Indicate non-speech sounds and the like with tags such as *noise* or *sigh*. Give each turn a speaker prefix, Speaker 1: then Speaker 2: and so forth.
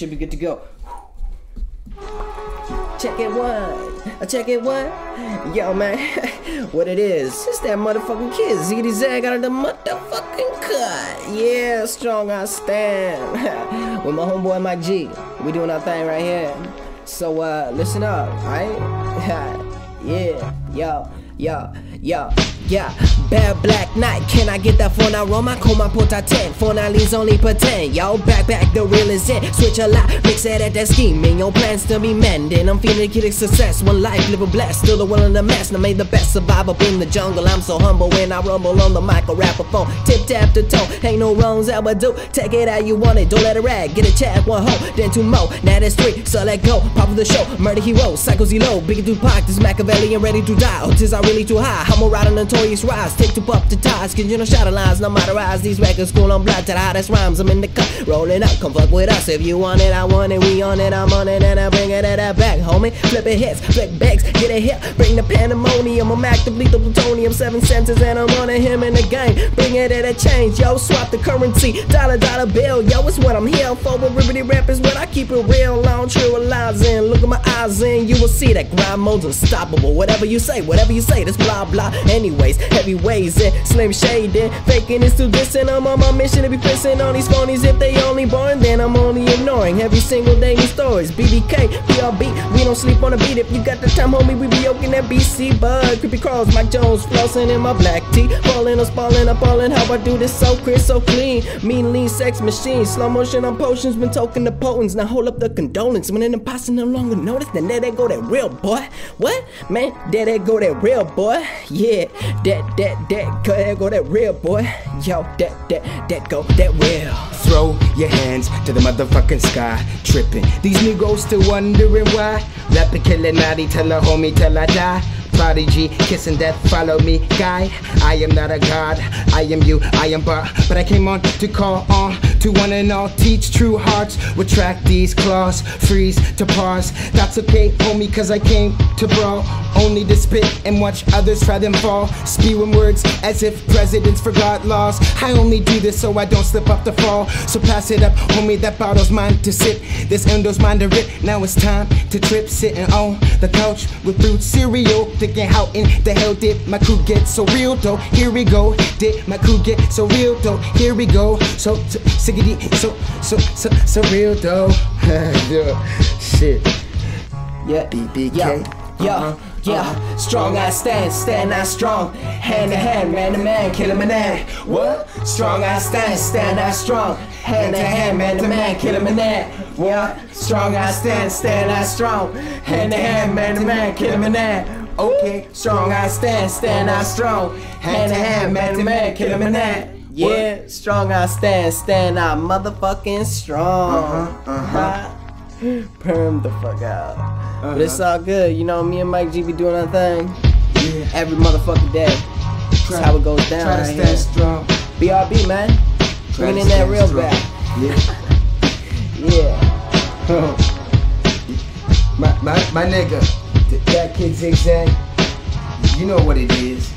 Speaker 1: should be good to go. Check it one, I check it one. Yo, man, *laughs* what it is? It's that motherfucking kid, Ziggy Zag out of the motherfucking cut. Yeah, strong I stand. *laughs* With my homeboy my G. We doing our thing right here. So, uh, listen up, alright? *laughs* yeah, yo, yo, yo. Yeah, bad black night. Can I get that phone i aroma? Coma puta 10. Phone leaves only pretend. Yo, back, back, the real is it. Switch a lot, mix it at that scheming. Your plans to be mending. I'm feeling getting success. One life, live a blessed. Still the will in the mess. Now made the best survive up in the jungle. I'm so humble when I rumble on the mic or rap a phone. Tip tap the toe. Ain't no wrongs ever do. Take it how you want it. Don't let it rag. Get a check, one hoe, then two more. Now that's three. So let go. Pop of the show. Murder hero. Psychos low. Biggie Tupac. This Machiavellian ready to die. Or tis I really too high. I'm a ride notorious rise. Take to up the ties, cause you know shadow lines, no matter rise. These records cool on blood to the hottest rhymes. I'm in the cut, rolling up, come fuck with us. If you want it, I want it, we on it, I'm on it, and I bring it at that back, homie. Flip it hits, flip bags, get it hit, bring the pandemonium. I'm actively the plutonium, seven senses, and I'm on him in the game. Bring it at a change, yo, swap the currency, dollar, dollar bill, yo, it's what I'm here for. But ribbity rap is what I keep it real in, you will see that grind mode's unstoppable. Whatever you say, whatever you say, that's blah blah. Anyways, heavy ways in, slim shading, faking is too distant. I'm on my mission to be pissing on these phonies. If they only born, then I'm only ignoring every single day new stories. BBK, BRB, we don't sleep on a beat. If you got the time, homie, we be yoking that BC bud. Creepy crawls, Mike Jones, flossing in my black tee, falling, I'm spalling, I'm balling. How I do this so crisp, so clean. Mean, lean, sex machine, slow motion on potions, been token the potents. Now hold up the condolence. When an passing no longer notice, then there they go that real boy. What? Man, there they go that real boy. Yeah, that, that, that, go, there go that real boy. Yo, that, that, that go that real.
Speaker 2: Throw your hands to the motherfucking sky, tripping. These Negroes still wondering why. Rapping, killing naughty, tell a homie till I die. Prodigy, kissing death, follow me, guy. I am not a god, I am you, I am but, but I came on to call on to one and all, teach true hearts, retract these claws, freeze to pause. That's okay, homie, cause I came to brawl, only to spit and watch others try them fall, spewing words as if presidents forgot laws. I only do this so I don't slip up the fall, so pass it up, homie, that bottle's mine to sip, this endo's mine to rip, now it's time to trip, sitting on the couch with fruit cereal, thinking how in the hell did my crew get so real though? Here we go. Did my crew get so real though? Here we go. So, so siggity, so so so so real though. *laughs* yeah, shit.
Speaker 1: Yeah.
Speaker 2: BBK.
Speaker 1: Yeah. Yeah. Uh-huh. Yeah, uh-huh. strong I stand, stand I strong. Hand to hand, man to man, kill him in that. What? Strong I stand, stand I strong. Hand to hand, man to man, kill him in that. What? Strong I stand, stand I strong. Hand to hand, man to man, kill him in that. Okay, strong I stand, stand I strong. Hand to hand, man to man, kill him in that. Yeah, strong I stand, stand I motherfucking strong. Uh-huh, uh-huh. *laughs* Perm the fuck out. Uh-huh. But it's all good, you know, me and Mic G be doing our thing. Yeah. Every motherfucking day. That's how it goes down.
Speaker 2: Try to stand strong.
Speaker 1: BRB, man. Bringing in that real
Speaker 2: strong.
Speaker 1: back.
Speaker 2: Yeah. *laughs*
Speaker 1: yeah. *laughs*
Speaker 2: my, my, my nigga that kid zigzag, you know what it is.